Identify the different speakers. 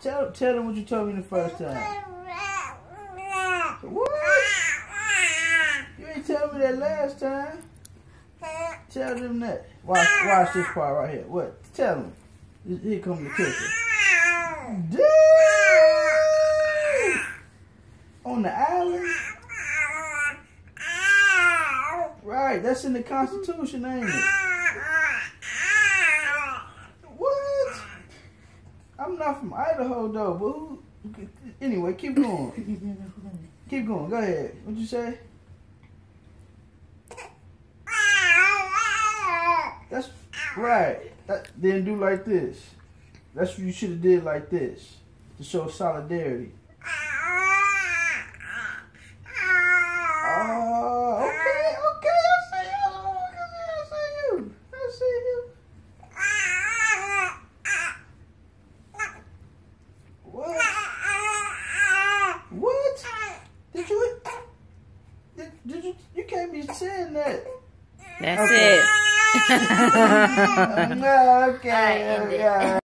Speaker 1: Tell, tell them what you told me the first time. What? You ain't tell me that last time. Tell them that. Watch, watch this part right here. What? Tell them. Here comes the. Dude! On the island? Right, that's in the Constitution, ain't it? I'm not from Idaho though, but who? Anyway, keep going. keep going. Go ahead. What'd you say? That's right. That, then do like this. That's what you should have did like this to show solidarity. Oh, okay, okay. I see you. I see you. I see you. What? What? Did you? Did, did you? You can't be saying that.
Speaker 2: That's
Speaker 1: Okay.
Speaker 2: it.
Speaker 1: okay.